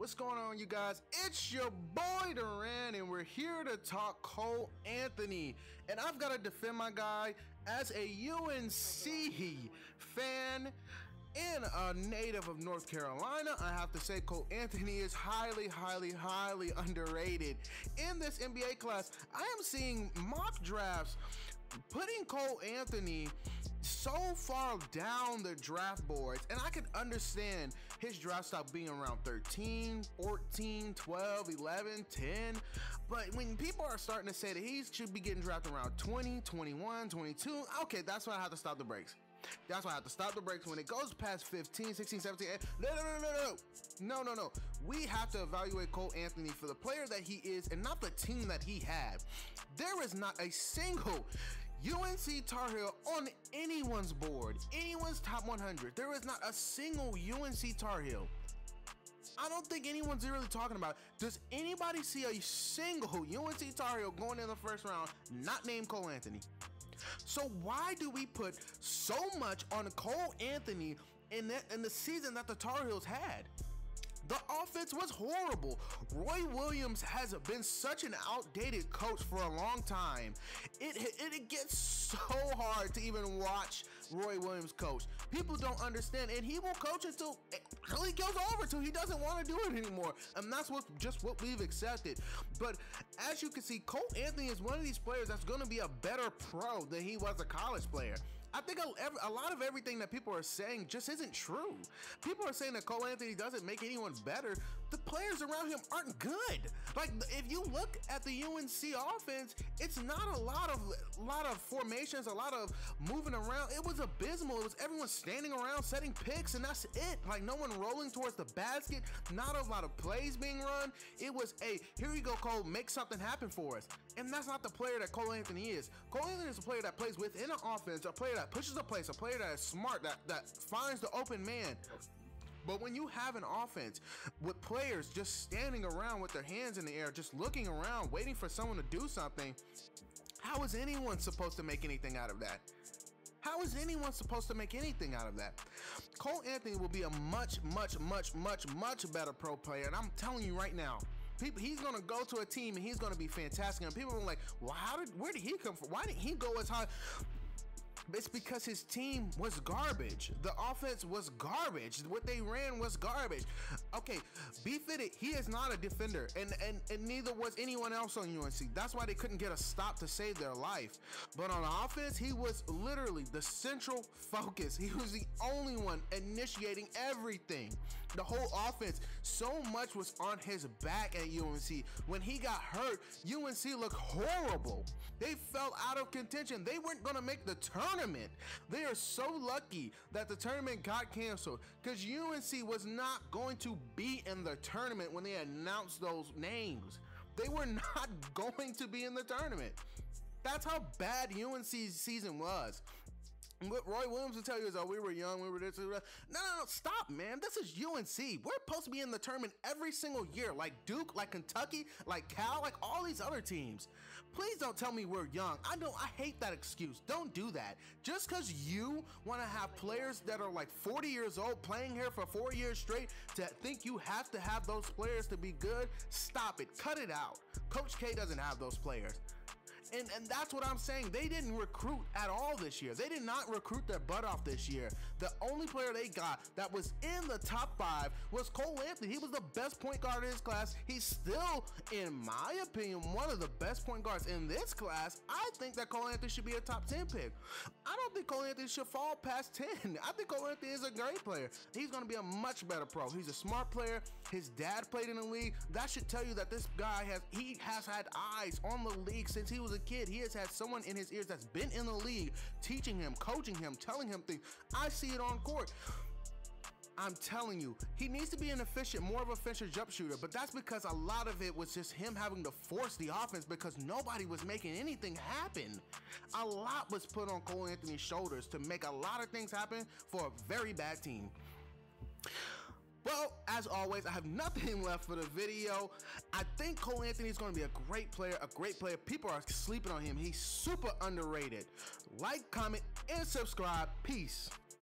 What's going on, you guys? It's your boy Daran, and we're here to talk Cole Anthony. And I've got to defend my guy as a UNC fan and a native of North Carolina. I have to say, Cole Anthony is highly, highly, highly underrated. In this NBA class, I am seeing mock drafts putting Cole Anthony so far down the draft boards, and I can understand his draft stock being around 13, 14, 12, 11, 10. But when people are starting to say that he should be getting drafted around 20, 21, 22, okay, that's why I have to stop the brakes. That's why I have to stop the brakes when it goes past 15, 16, 17. No, no, no, no, no. No, no, no. We have to evaluate Cole Anthony for the player that he is and not the team that he had. There is not a single UNC Tar Heel on anyone's board, anyone's top 100. There is not a single UNC Tar Heel. I don't think anyone's really talking about. Does anybody see a single UNC Tar Heel going in the first round not named Cole Anthony? So why do we put so much on Cole Anthony in the, in the season that the Tar Heels had? The offense was horrible. Roy Williams has been such an outdated coach for a long time. It, it, it gets so hard to even watch Roy Williams coach. People don't understand, and he will coach until until he goes over, till he doesn't want to do it anymore. And that's what just what we've accepted. But as you can see, Cole Anthony is one of these players that's going to be a better pro than he was a college player. I think a, a, lot of everything that people are saying just isn't true. People are saying that Cole Anthony doesn't make anyone better. The players around him aren't good. Like if you look at the UNC offense, it's not a lot of lot of formations, a lot of moving around. It was abysmal. It was everyone standing around setting picks, and that's it. Like no one rolling towards the basket. Not a lot of plays being run. It was, hey, here you go, Cole. Make something happen for us. And that's not the player that Cole Anthony is. Cole Anthony is a player that plays within an offense, a player that pushes a place, a player that is smart, that, that finds the open man. But when you have an offense with players just standing around with their hands in the air, just looking around, waiting for someone to do something, how is anyone supposed to make anything out of that? How is anyone supposed to make anything out of that? Cole Anthony will be a much, much, much, much, much better pro player. And I'm telling you right now, people, he's gonna go to a team and he's gonna be fantastic. And people are like, well, how did where did he come from? Why did he go as high? It's because his team was garbage. The offense was garbage. What they ran was garbage. Okay, be fitted. He is not a defender, and, and and neither was anyone else on UNC. That's why they couldn't get a stop to save their life. But on offense, he was literally the central focus. He was the only one initiating everything. The whole offense, so much was on his back at UNC. When he got hurt, UNC looked horrible. They fell out of contention. They weren't gonna make the tournament. They are so lucky that the tournament got canceled because UNC was not going to be in the tournament when they announced those names. They were not going to be in the tournament. That's how bad UNC's season was. What Roy Williams will tell you is, oh, we were young, we were this. No, no, no, stop, man. This is UNC. We're supposed to be in the tournament every single year, like Duke, like Kentucky, like Cal, like all these other teams. Please don't tell me we're young. I don't. I hate that excuse. Don't do that. Just because you want to have players that are like 40 years old playing here for four years straight to think you have to have those players to be good, stop it. Cut it out. Coach K doesn't have those players. And, and that's what I'm saying. They didn't recruit at all this year. They did not recruit their butt off this year. The only player they got that was in the top five was Cole Anthony. He was the best point guard in his class. He's still, in my opinion, one of the best point guards in this class. I think that Cole Anthony should be a top 10 pick. I don't think Cole Anthony should fall past 10. I think Cole Anthony is a great player. He's going to be a much better pro. He's a smart player. His dad played in the league. That should tell you that this guy has he has had eyes on the league since he was a kid, he has had someone in his ears that's been in the league, teaching him, coaching him, telling him things. I see it on court. I'm telling you, he needs to be an efficient, more of a efficient jump shooter, but that's because a lot of it was just him having to force the offense because nobody was making anything happen. A lot was put on Cole Anthony's shoulders to make a lot of things happen for a very bad team. Well, as always, I have nothing left for the video. I think Cole Anthony is going to be a great player, a great player. People are sleeping on him. He's super underrated. Like, comment, and subscribe. Peace.